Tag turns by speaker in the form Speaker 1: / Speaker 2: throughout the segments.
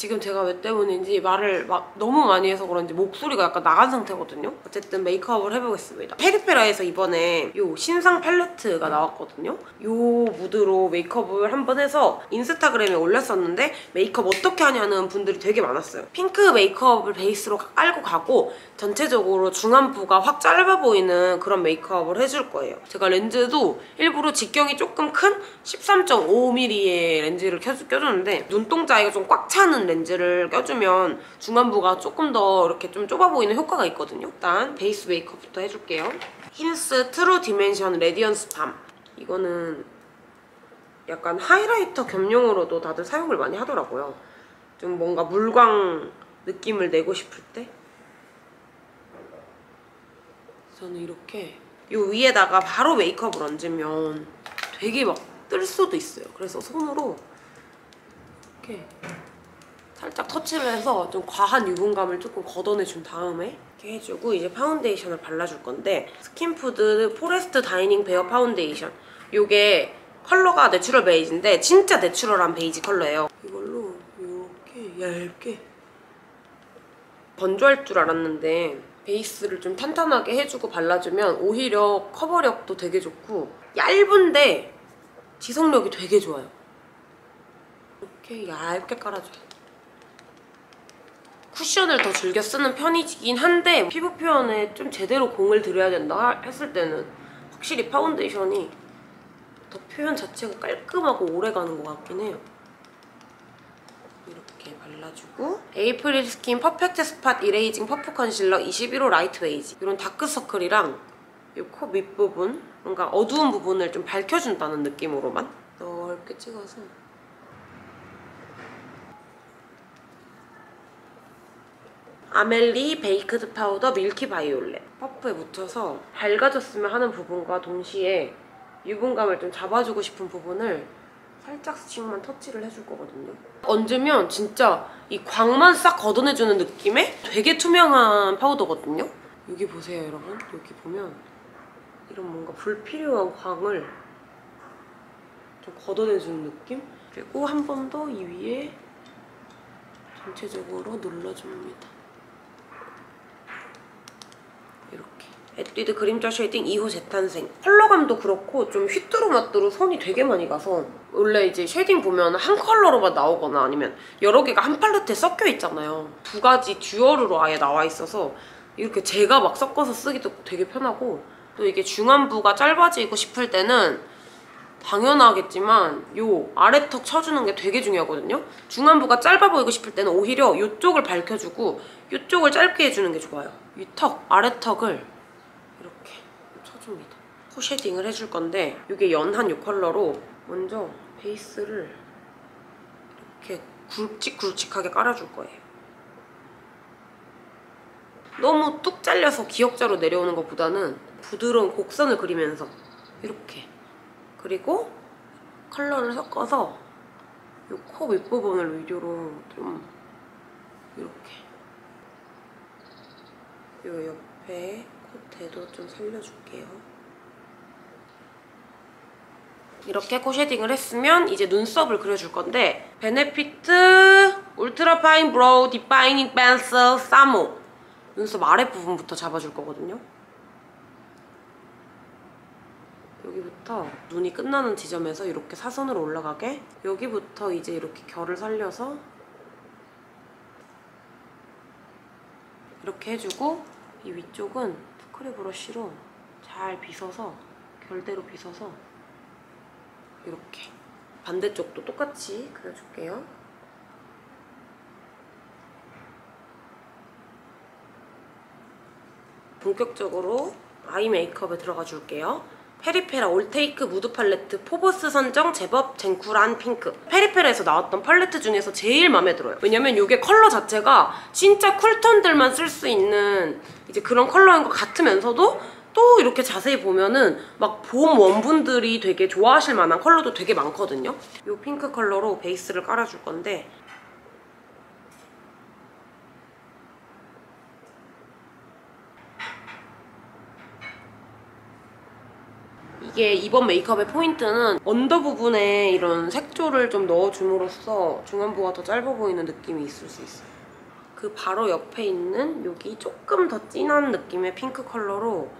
Speaker 1: 지금 제가 왜 때문인지 말을 막 너무 많이 해서 그런지 목소리가 약간 나간 상태거든요. 어쨌든 메이크업을 해보겠습니다. 페리페라에서 이번에 요 신상 팔레트가 나왔거든요. 요 무드로 메이크업을 한번 해서 인스타그램에 올렸었는데 메이크업 어떻게 하냐는 분들이 되게 많았어요. 핑크 메이크업을 베이스로 깔고 가고 전체적으로 중안부가 확 짧아 보이는 그런 메이크업을 해줄 거예요. 제가 렌즈도 일부러 직경이 조금 큰 13.5mm의 렌즈를 켜, 껴줬는데 눈동자에 좀꽉 차는 렌즈를 껴주면 중안부가 조금 더 이렇게 좀 좁아 보이는 효과가 있거든요. 일단 베이스 메이크업부터 해줄게요. 힌스 True Dimension Radiance Balm. 이거는 약간 하이라이터 겸용으로도 다들 사용을 많이 하더라고요. 좀 뭔가 물광 느낌을 내고 싶을 때 저는 이렇게 이 위에다가 바로 메이크업을 얹으면 되게 막 뜰 수도 있어요. 그래서 손으로 이렇게 살짝 터치를 해서 좀 과한 유분감을 조금 걷어내준 다음에 이렇게 해주고 이제 파운데이션을 발라줄 건데 스킨푸드 Forest Dining Bare 파운데이션 이게 컬러가 내추럴 베이지인데 진짜 내추럴한 베이지 컬러예요. 이걸로 이렇게 얇게 건조할 줄 알았는데 베이스를 좀 탄탄하게 해주고 발라주면 오히려 커버력도 되게 좋고 얇은데 지속력이 되게 좋아요. 이렇게 얇게 깔아줘요. 쿠션을 더 즐겨 쓰는 편이긴 한데 피부 표현에 좀 제대로 공을 들여야 된다 했을 때는 확실히 파운데이션이 더 표현 자체가 깔끔하고 오래가는 것 같긴 해요. 이렇게 발라주고 에이프릴 스킨 퍼펙트 스팟 이레이징 퍼프 컨실러 21호 라이트 베이지 이런 다크서클이랑 이 코 밑부분 뭔가 어두운 부분을 좀 밝혀준다는 느낌으로만 넓게 찍어서 아멜리 베이크드 파우더 밀키 바이올렛 퍼프에 묻혀서 밝아졌으면 하는 부분과 동시에 유분감을 좀 잡아주고 싶은 부분을 살짝씩만 터치를 해줄 거거든요. 얹으면 진짜 이 광만 싹 걷어내주는 느낌의 되게 투명한 파우더거든요. 여기 보세요, 여러분. 여기 보면 이런 뭔가 불필요한 광을 좀 걷어내주는 느낌? 그리고 한 번 더 이 위에 전체적으로 눌러줍니다. 이렇게. 에뛰드 그림자 쉐이딩 2호 재탄생. 컬러감도 그렇고 좀 휘뚜루마뚜루 손이 되게 많이 가서 원래 이제 쉐이딩 보면 한 컬러로만 나오거나 아니면 여러 개가 한 팔레트에 섞여 있잖아요. 두 가지 듀얼로 아예 나와 있어서 이렇게 제가 막 섞어서 쓰기도 되게 편하고 또 이게 중안부가 짧아지고 싶을 때는 당연하겠지만 요 아래턱 쳐주는 게 되게 중요하거든요. 중안부가 짧아 보이고 싶을 때는 오히려 이쪽을 밝혀주고 이쪽을 짧게 해주는 게 좋아요. 이 턱, 아래턱을 이렇게 쳐줍니다. 코 쉐딩을 해줄 건데 이게 연한 이 컬러로 먼저 베이스를 이렇게 굵직굵직하게 깔아줄 거예요. 너무 뚝 잘려서 기역자로 내려오는 것보다는 부드러운 곡선을 그리면서 이렇게 그리고 컬러를 섞어서 이 코 윗부분을 위주로 좀 이렇게 이 옆에 콧대도 좀 살려줄게요. 이렇게 코 쉐딩을 했으면 이제 눈썹을 그려줄 건데 베네피트 울트라 파인 브로우 디파이닝 펜슬 4호 눈썹 아랫부분부터 잡아줄 거거든요. 여기부터 눈이 끝나는 지점에서 이렇게 사선으로 올라가게 여기부터 이제 이렇게 결을 살려서 이렇게 해주고 이 위쪽은 스크류 브러쉬로 잘 빗어서 결대로 빗어서 이렇게 반대쪽도 똑같이 그려줄게요. 본격적으로 아이 메이크업에 들어가 줄게요. 페리페라 올테이크 무드 팔레트 포브스 선정 제법 쟁쿨한 핑크 페리페라에서 나왔던 팔레트 중에서 제일 마음에 들어요 왜냐면 이게 컬러 자체가 진짜 쿨톤들만 쓸 수 있는 이제 그런 컬러인 것 같으면서도 또 이렇게 자세히 보면은 막 봄 웜분들이 되게 좋아하실 만한 컬러도 되게 많거든요. 이 핑크 컬러로 베이스를 깔아줄 건데 이게 이번 메이크업의 포인트는 언더 부분에 이런 색조를 좀 넣어줌으로써 중안부가 더 짧아 보이는 느낌이 있을 수 있어요. 그 바로 옆에 있는 여기 조금 더 진한 느낌의 핑크 컬러로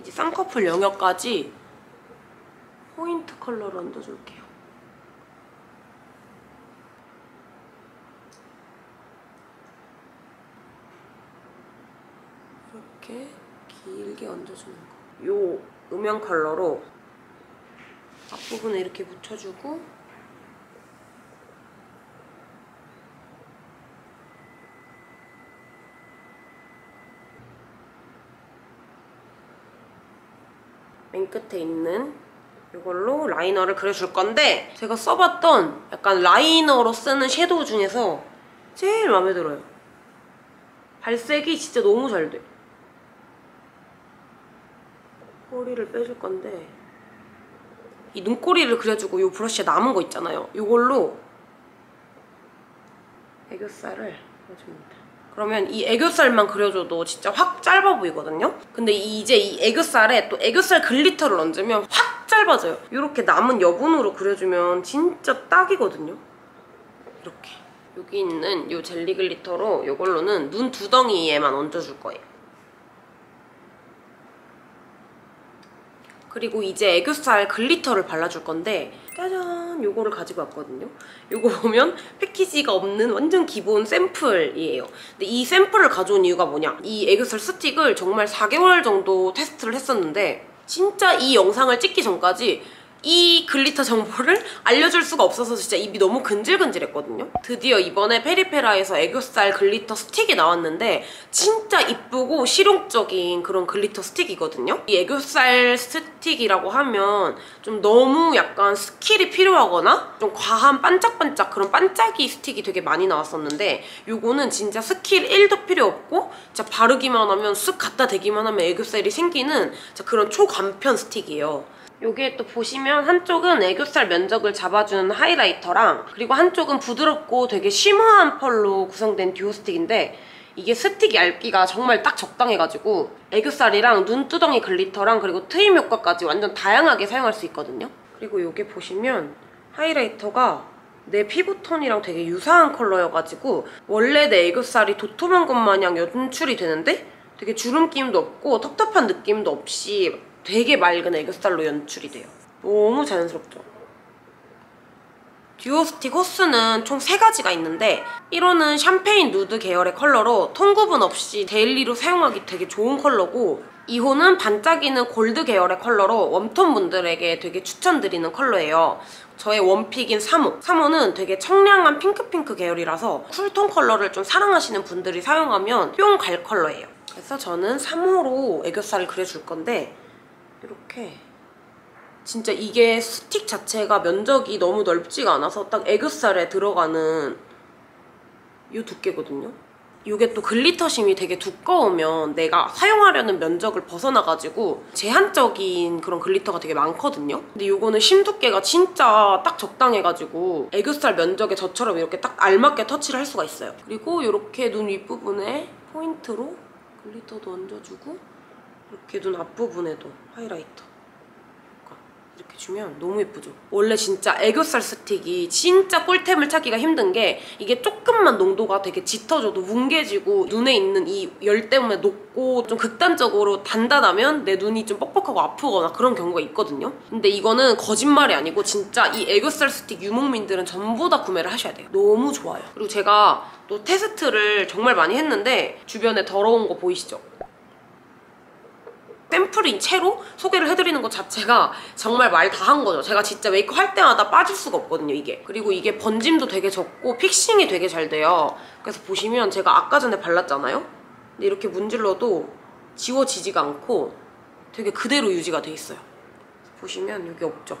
Speaker 1: 이제 쌍꺼풀 영역까지 포인트 컬러로 얹어줄게요. 이렇게 길게 얹어주는 거. 요 음영 컬러로 앞부분에 이렇게 묻혀주고 맨 끝에 있는 이걸로 라이너를 그려줄 건데 제가 써봤던 약간 라이너로 쓰는 섀도우 중에서 제일 마음에 들어요. 발색이 진짜 너무 잘 돼. 꼬리를 빼줄 건데 이 눈꼬리를 그려주고 이 브러쉬에 남은 거 있잖아요. 이걸로 애교살을 그려줍니다. 그러면 이 애교살만 그려줘도 진짜 확 짧아 보이거든요? 근데 이제 이 애교살에 또 애교살 글리터를 얹으면 확 짧아져요. 이렇게 남은 여분으로 그려주면 진짜 딱이거든요? 이렇게. 여기 있는 이 젤리 글리터로 이걸로는 눈 두덩이에만 얹어줄 거예요. 그리고 이제 애교살 글리터를 발라줄 건데 짜잔 요거를 가지고 왔거든요. 요거 보면 패키지가 없는 완전 기본 샘플이에요. 근데 이 샘플을 가져온 이유가 뭐냐 이 애교살 스틱을 정말 4개월 정도 테스트를 했었는데 진짜 이 영상을 찍기 전까지 이 글리터 정보를 알려줄 수가 없어서 진짜 입이 너무 근질근질했거든요. 드디어 이번에 페리페라에서 애교살 글리터 스틱이 나왔는데 진짜 이쁘고 실용적인 그런 글리터 스틱이거든요. 이 애교살 스틱이라고 하면 좀 너무 약간 스킬이 필요하거나 좀 과한 반짝반짝 그런 반짝이 스틱이 되게 많이 나왔었는데 요거는 진짜 스킬 1도 필요 없고 진짜 바르기만 하면 쓱 갖다 대기만 하면 애교살이 생기는 그런 초간편 스틱이에요. 여기에 또 보시면 한쪽은 애교살 면적을 잡아주는 하이라이터랑 그리고 한쪽은 부드럽고 되게 쉬머한 펄로 구성된 듀오 스틱인데 이게 스틱 얇기가 정말 딱 적당해가지고 애교살이랑 눈두덩이 글리터랑 그리고 트임 효과까지 완전 다양하게 사용할 수 있거든요. 그리고 여기 보시면 하이라이터가 내 피부톤이랑 되게 유사한 컬러여가지고 원래 내 애교살이 도톰한 것 마냥 연출이 되는데 되게 주름 낌도 없고 텁텁한 느낌도 없이 되게 맑은 애교살로 연출이 돼요. 너무 자연스럽죠? 듀오 스틱 호수는 총 3가지가 있는데 1호는 샴페인 누드 계열의 컬러로 톤 구분 없이 데일리로 사용하기 되게 좋은 컬러고 2호는 반짝이는 골드 계열의 컬러로 웜톤 분들에게 되게 추천드리는 컬러예요. 저의 원픽인 3호. 3호는 되게 청량한 핑크핑크 계열이라서 쿨톤 컬러를 좀 사랑하시는 분들이 사용하면 뿅 갈 컬러예요. 그래서 저는 3호로 애교살을 그려줄 건데 이렇게 진짜 이게 스틱 자체가 면적이 너무 넓지가 않아서 딱 애교살에 들어가는 이 두께거든요. 이게 또 글리터심이 되게 두꺼우면 내가 사용하려는 면적을 벗어나가지고 제한적인 그런 글리터가 되게 많거든요. 근데 이거는 심 두께가 진짜 딱 적당해가지고 애교살 면적에 저처럼 이렇게 딱 알맞게 터치를 할 수가 있어요. 그리고 이렇게 눈 윗부분에 포인트로 글리터도 얹어주고 이렇게 눈 앞부분에도 하이라이터 이렇게 주면 너무 예쁘죠? 원래 진짜 애교살 스틱이 진짜 꿀템을 찾기가 힘든 게 이게 조금만 농도가 되게 짙어져도 뭉개지고 눈에 있는 이 열 때문에 녹고 좀 극단적으로 단단하면 내 눈이 좀 뻑뻑하고 아프거나 그런 경우가 있거든요. 근데 이거는 거짓말이 아니고 진짜 이 애교살 스틱 유목민들은 전부 다 구매를 하셔야 돼요. 너무 좋아요. 그리고 제가 또 테스트를 정말 많이 했는데 주변에 더러운 거 보이시죠? 샘플인 채로 소개를 해드리는 것 자체가 정말 말 다 한 거죠. 제가 진짜 메이크업 할 때마다 빠질 수가 없거든요, 이게. 그리고 이게 번짐도 되게 적고 픽싱이 되게 잘 돼요. 그래서 보시면 제가 아까 전에 발랐잖아요? 근데 이렇게 문질러도 지워지지가 않고 되게 그대로 유지가 돼 있어요. 보시면 여기 없죠?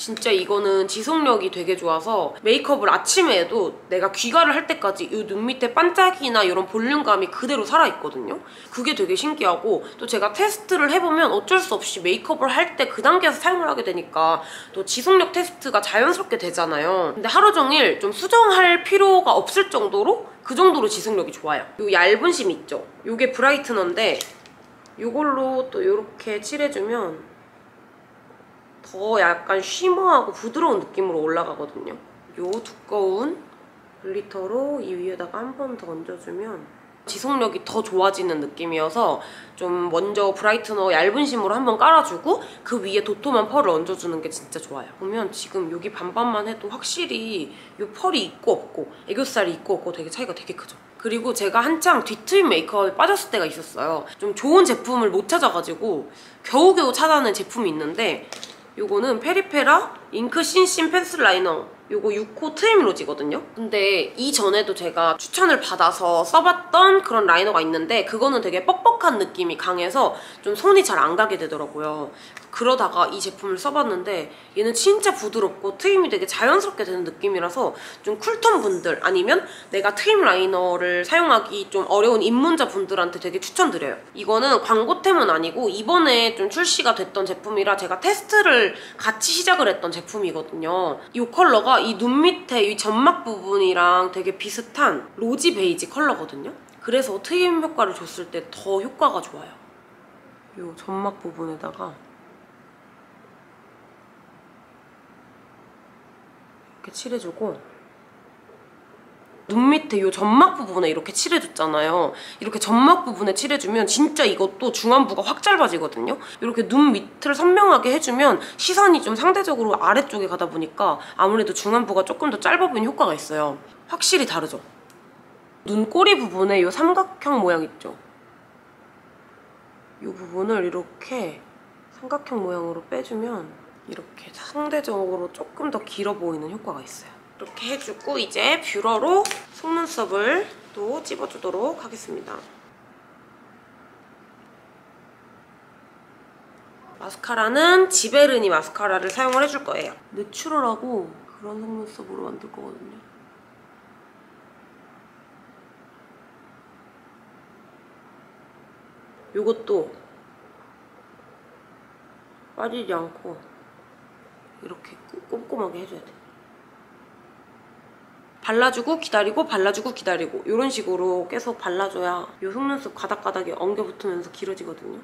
Speaker 1: 진짜 이거는 지속력이 되게 좋아서 메이크업을 아침에 해도 내가 귀가를 할 때까지 이 눈 밑에 반짝이나 이런 볼륨감이 그대로 살아있거든요. 그게 되게 신기하고 또 제가 테스트를 해보면 어쩔 수 없이 메이크업을 할 때 그 단계에서 사용을 하게 되니까 또 지속력 테스트가 자연스럽게 되잖아요. 근데 하루 종일 좀 수정할 필요가 없을 정도로 그 정도로 지속력이 좋아요. 이 얇은 심 있죠? 이게 브라이트너인데 이걸로 또 이렇게 칠해주면 더 약간 쉬머하고 부드러운 느낌으로 올라가거든요. 요 두꺼운 글리터로 이 위에다가 한 번 더 얹어주면 지속력이 더 좋아지는 느낌이어서 좀 먼저 브라이트너 얇은 심으로 한번 깔아주고 그 위에 도톰한 펄을 얹어주는 게 진짜 좋아요. 보면 지금 여기 반반만 해도 확실히 이 펄이 있고 없고 애교살이 있고 없고 되게 차이가 되게 크죠. 그리고 제가 한창 뒤트임 메이크업에 빠졌을 때가 있었어요. 좀 좋은 제품을 못 찾아가지고 겨우겨우 찾아낸 제품이 있는데 요거는 페리페라 잉크 씬씬 펜슬 라이너 요거 6호 트임 로지거든요. 근데 이전에도 제가 추천을 받아서 써봤던 그런 라이너가 있는데 그거는 되게 뻑뻑한 느낌이 강해서 좀 손이 잘 안 가게 되더라고요. 그러다가 이 제품을 써봤는데 얘는 진짜 부드럽고 트임이 되게 자연스럽게 되는 느낌이라서 좀 쿨톤 분들 아니면 내가 트임 라이너를 사용하기 좀 어려운 입문자 분들한테 되게 추천드려요. 이거는 광고템은 아니고 이번에 좀 출시가 됐던 제품이라 제가 테스트를 같이 시작을 했던 제품이거든요. 이 컬러가 이 눈 밑에 이 점막 부분이랑 되게 비슷한 로지 베이지 컬러거든요. 그래서 트임 효과를 줬을 때 더 효과가 좋아요. 이 점막 부분에다가 이렇게 칠해주고 눈 밑에 이 점막 부분에 이렇게 칠해줬잖아요. 이렇게 점막 부분에 칠해주면 진짜 이것도 중안부가 확 짧아지거든요. 이렇게 눈 밑을 선명하게 해주면 시선이 좀 상대적으로 아래쪽에 가다 보니까 아무래도 중안부가 조금 더 짧아 보이는 효과가 있어요. 확실히 다르죠? 눈꼬리 부분에 이 삼각형 모양 있죠? 이 부분을 이렇게 삼각형 모양으로 빼주면 이렇게 상대적으로 조금 더 길어 보이는 효과가 있어요. 이렇게 해주고 이제 뷰러로 속눈썹을 또 찝어주도록 하겠습니다. 마스카라는 지베르니 마스카라를 사용을 해줄 거예요. 내추럴하고 그런 속눈썹으로 만들 거거든요. 이것도 빠지지 않고 이렇게 꼼꼼하게 해줘야 돼. 발라주고 기다리고 발라주고 기다리고 이런 식으로 계속 발라줘야 이 속눈썹 가닥가닥이 엉겨 붙으면서 길어지거든요.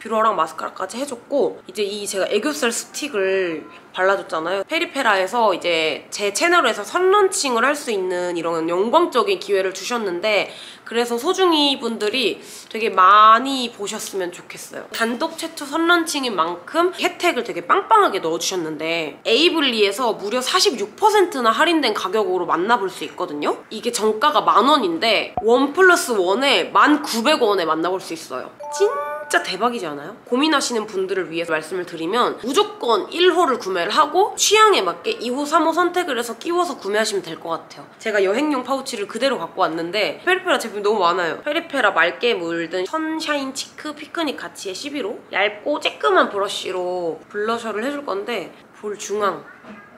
Speaker 1: 뷰러랑 마스카라까지 해줬고 이제 이 제가 애교살 스틱을 발라줬잖아요. 페리페라에서 이제 제 채널에서 선런칭을 할 수 있는 이런 영광적인 기회를 주셨는데 그래서 소중이 분들이 되게 많이 보셨으면 좋겠어요. 단독 최초 선런칭인 만큼 혜택을 되게 빵빵하게 넣어주셨는데 에이블리에서 무려 46%나 할인된 가격으로 만나볼 수 있거든요. 이게 정가가 만 원인데 원 플러스 원에 1,900원에 만나볼 수 있어요. 찐 진짜 대박이지 않아요? 고민하시는 분들을 위해서 말씀을 드리면 무조건 1호를 구매를 하고 취향에 맞게 2호, 3호 선택을 해서 끼워서 구매하시면 될 것 같아요. 제가 여행용 파우치를 그대로 갖고 왔는데 페리페라 제품이 너무 많아요. 페리페라 맑게 물든 선샤인 치크 피크닉 가치의 11호 얇고 쬐끄만 브러쉬로 블러셔를 해줄 건데 볼 중앙,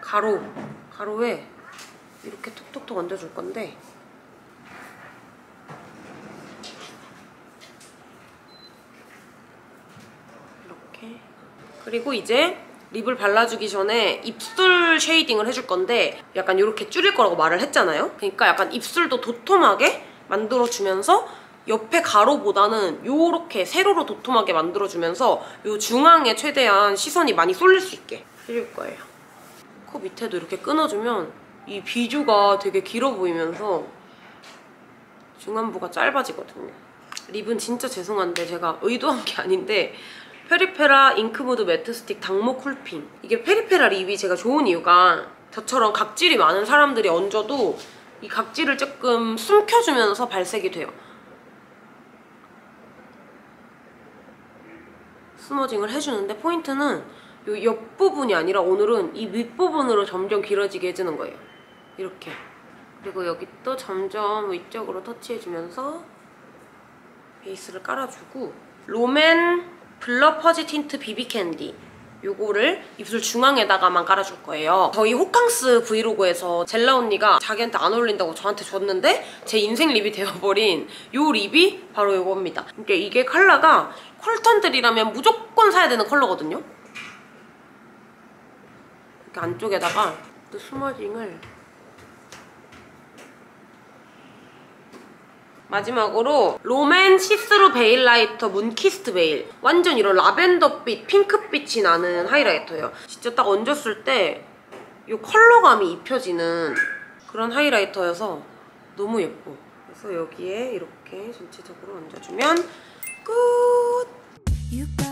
Speaker 1: 가로, 가로에 이렇게 톡톡톡 얹어줄 건데 이렇게 그리고 이제 립을 발라주기 전에 입술 쉐이딩을 해줄 건데 약간 이렇게 줄일 거라고 말을 했잖아요. 그러니까 약간 입술도 도톰하게 만들어주면서 옆에 가로보다는 요렇게 세로로 도톰하게 만들어주면서 요 중앙에 최대한 시선이 많이 쏠릴 수 있게 해줄 거예요. 코 밑에도 이렇게 끊어주면 이 비주가 되게 길어 보이면서 중안부가 짧아지거든요. 립은 진짜 죄송한데 제가 의도한 게 아닌데 페리페라 잉크무드 매트 스틱 당모 쿨핑 이게 페리페라 립이 제가 좋은 이유가 저처럼 각질이 많은 사람들이 얹어도 이 각질을 조금 숨겨주면서 발색이 돼요. 스머징을 해주는데 포인트는 이 옆부분이 아니라 오늘은 이 윗부분으로 점점 길어지게 해주는 거예요. 이렇게. 그리고 여기 또 점점 위쪽으로 터치해주면서 베이스를 깔아주고 롬앤 블러 퍼지 틴트 비비 캔디 요거를 입술 중앙에다가만 깔아줄 거예요. 저희 호캉스 브이로그에서 젤라 언니가 자기한테 안 어울린다고 저한테 줬는데 제 인생 립이 되어버린 요 립이 바로 요겁니다. 그러니까 이게 컬러가 쿨톤들이라면 무조건 사야 되는 컬러거든요. 이렇게 안쪽에다가 또 스머징을 마지막으로 롬앤 시스루 베일 라이터 문키스트 베일. 완전 이런 라벤더빛, 핑크빛이 나는 하이라이터예요. 진짜 딱 얹었을 때 이 컬러감이 입혀지는 그런 하이라이터여서 너무 예뻐. 그래서 여기에 이렇게 전체적으로 얹어주면 끝!